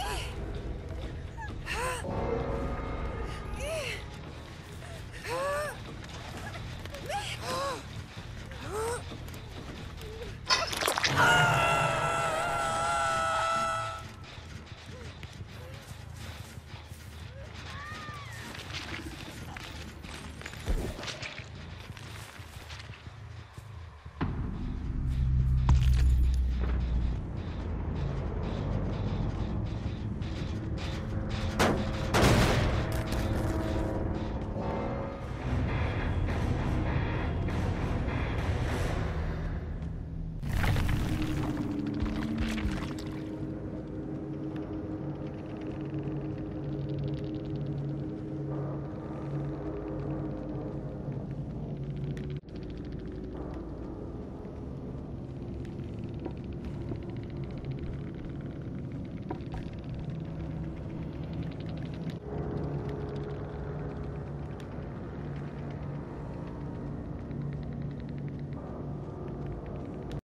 Yeah!